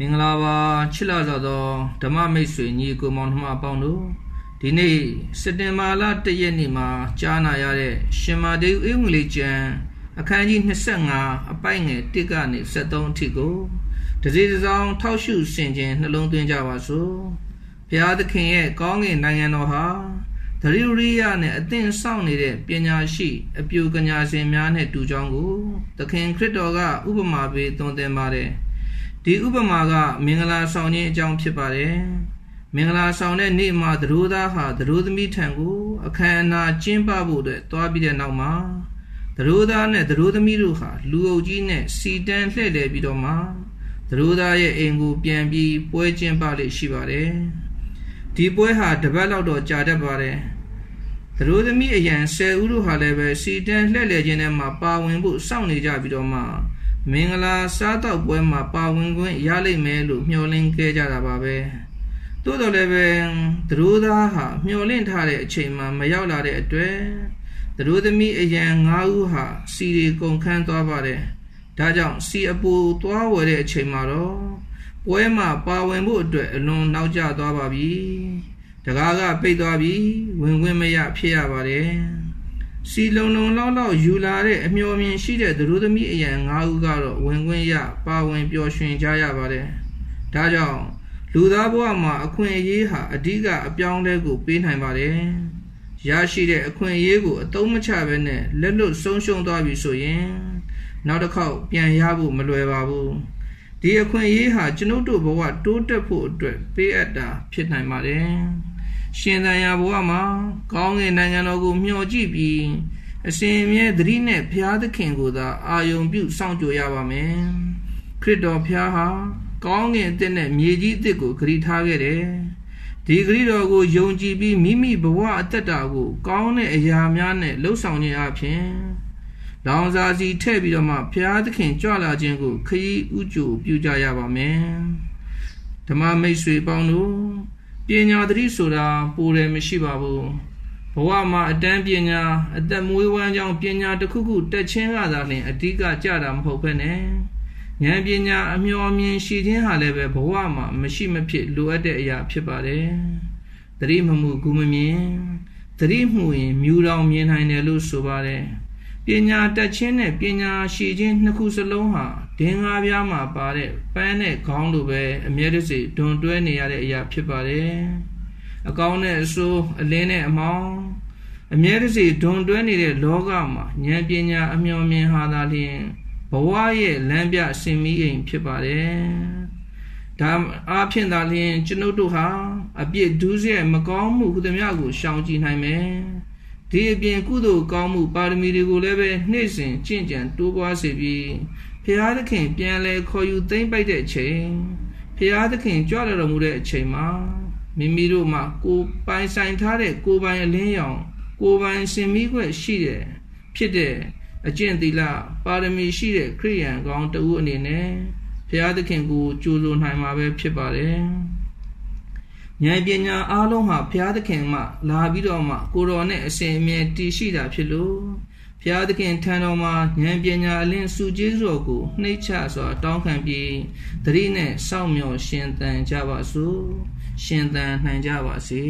င်္ဂလာပါချစ်လာကြသောဓမ္မမိတ်ဆွေညီကိုမောင်နှမအပေါင်းတို့ဒီနေ့စက်တင်ဘာလ၁ရက်နေ့မှာကြားနာရတဲ့ရှင်မာတေးအေဝံလေးကျမ်းအခန်းကြီး25အပိုက်ငယ်1ကနေ73အထိကိုတစီတစောင်းထောက်ရှုဆင်ခြင်းနှလုံးသွင်းကြပါစို့ဘုရားသခင်ရဲ့ကောင်းကင်နိုင်ငံတော်ဟာသတိရိယနဲ့အသင်ဆောင်နေတဲ့ပညာရှိ အပြူကညာရှင်များနဲ့တူကြောင်းကိုသခင်ခရစ်တော်ကဥပမာပေးသွန်သင်ပါတယ် ဒီဥပမာကမင်္ဂလာဆောင်ခြင်းအကြောင်းဖြစ်ပါတယ်မင်္ဂလာဆောင်တဲ့နေ့မှာသရိုးသားဟာသရိုးသမီးထံကိုအခမ်းအနားကျင်းပဖို့အတွက်တွားပြီးတဲ့နောက်မှာသရိုးသားနဲ့သရိုးသမီးတို့ဟာလူအုပ်ကြီးနဲ့စီတန်းလှည့်လည်ပြီးတော့မှသရိုးသားရဲ့အိမ်ကိုပြန်ပြီးပွဲကျင်းပလိရှိပါတယ်ဒီပွဲဟာတပတ်လောက်တော့ကြာတတ်ပါတယ်သရိုးသမီးအရန်10ဦးတို့ဟာလည်းပဲစီတန်းလှည့်လည်ခြင်းထဲမှာပါဝင်ဖို့စောင့်နေကြပြီးတော့မှ မင်္ဂလာစားတော့ပွဲမှာပါဝင်ခွင့်ရလိမ့်မယ်လို့မျှော်လင့်ခဲ့ကြတာပါပဲသို့တော်လည်းပဲသရိုးသားဟာမျှော်လင့်ထားတဲ့အချိန်မှာမရောက်လာတဲ့အတွက်သရိုးသမီးအရန်၅ဦးဟာစီရီကုန်ခန်းသွားပါတယ်ဒါကြောင့်စီအပူသွားဝယ်တဲ့အချိန်မှာတော့ပွဲမှာပါဝင်ဖို့အတွက်အလွန်နောက်ကျသွားပါပြီတကားကပိတ်သွားပြီဝင်ခွင့်မရဖြစ်ရပါတယ် စီလုံလုံလောက်လောက်ယူလာတဲ့အမျော်မြင်ရှိတဲ့သူတို့သမီးအရန်၅ဦးကတော့ဝင်ခွင့်ရပါဝင်ပျော်ရွှင်ကြရပါတယ်။ဒါကြောင့်လူသားဘဝမှာအခွင့်အရေးဟာအဓိကအပြောင်းလဲကိုပေးနိုင်ပါတယ်။ရရှိတဲ့အခွင့်အရေးကိုအသုံးမချဘဲနဲ့လက်လွတ်ဆုံးရှုံးသွားပြီဆိုရင်နောက်တစ်ခေါက်ပြန်ရဖို့မလွယ်ပါဘူး။ဒီအခွင့်အရေးဟာကျွန်ုပ်တို့ဘဝတိုးတက်ဖို့အတွက်ပေးအပ်တာဖြစ်နိုင်ပါတယ်။ ရှင်သန်ရာဘဝမှာကောင်းကင်နိုင်ငံတော်ကိုမျှော်ကြည့်ပြီးအစဉ်အမြဲသတိနဲ့ဘုရားသခင်ကိုသာအာယုံပြုစောင့်ကြိုရပါမယ်ခရစ်တော်ဘုရားဟာကောင်းကင်အသစ်နဲ့မြေကြီးအသစ်ကိုဂရိထားခဲ့တယ်ဒီဂရိတော်ကိုယုံကြည်ပြီးမိမိဘဝအသက်တာကို ကောင်းတဲ့အရာများနဲ့လှုပ်ဆောင်ခြင်းအပြင်လောင်စာစီထည့်ပြီးတော့မှဘုရားသခင်ကြွလာခြင်းကိုခရီးဥကြိုပြုကြရပါမယ်ဓမ္မမိတ်ဆွေပေါင်းတို့ပ ညာသတိဆိုတာပိုတယ်မရှိပါဘူးဘဝမှာအတန်းပညာအသက်မွေးဝမ်းကြောင်းပညာတစ်ခုခုတက်ချင်းကသာလျှင်အဓိကကြတာမဟုတ်ဘဲနဲ့ဉာဏ်ပညာအမျှော်မြင်ရှိခြင်းဟာလည်းပဲဘဝမှာမရှိမဖြစ်လိုအပ်တဲ့အရာဖြစ်ပါတယ်သတိမမှုကူမမြင်သတိမှုရင်မြူတောင်မြင်နိုင်တယ်လို့ဆိုပါတယ် ပညာတက်ခြင်းနဲ့ပညာရှိခြင်းနှစ်ခုစလုံးဟာဒင်္ဂါးပြားမှာပါတဲ့ပန်းနဲ့ခေါင်းလိုပဲအမြဲတစေဒွန်တွဲနေရတဲ့အရာဖြစ်ပါတယ်။အကောင်းနဲ့အဆိုးအလင်းနဲ့အမောင်းအမြဲတစေဒွန်တွဲနေတဲ့လောကမှာဉာဏ်ပညာအမျှော်မြင်ဟာသာလျှင်ဘဝရဲ့လမ်းပြစင်မီးအိမ်ဖြစ်ပါတယ်။ဒါအားဖြင့်သာလျှင်ကျွန်ုပ်တို့ဟာအပြစ်ဒုစရိုက်မကောင်းမှုဟုသမျှကိုရှောင်ကြဉ်နိုင်မယ်။ ဒီအပြင်ကုသိုလ်ကောင်းမှုပါရမီတွေကိုလည်းပဲနေ့စဉ်ကျင့်ကြံတိုးပွားစေပြီးဖျားသခင်ပြန်လဲခေါ်ယူသိမ့်ပိုက်တဲ့အချိန်ဖျားသခင်ကြွလာတော်မူတဲ့အချိန်မှာမိမိတို့မှာကိုပိုင်ဆိုင်ထားတဲ့ကိုပိုင်အလင်းရောင်ကိုပိုင်စင်မိခွက်ရှိတဲ့ဖြစ်တဲ့အကျင့်သီလပါရမီရှိတဲ့ခရိယန်ကောင်းတဦးအနေနဲ့ဘုရားသခင်ကိုကြိုးဆိုနိုင်မှာပဲဖြစ်ပါတယ် ဉာဏ်ပညာအားလုံးဟာဘုရားသခင်မှ လာပြီးတော့မှကိုတော်နဲ့အစဉ်အမြဲတည်ရှိတာဖြစ်လို့ဘုရားသခင်ထံတော်မှာဉာဏ်ပညာအလင်းစုကျေးဇူးတော်ကိုနှိမ့်ချစွာတောင်းခံပြီးတတိနဲ့စောင့်မျှော်ရှင်သန်ကြပါစို့ရှင်သန်နိုင်ကြပါစေ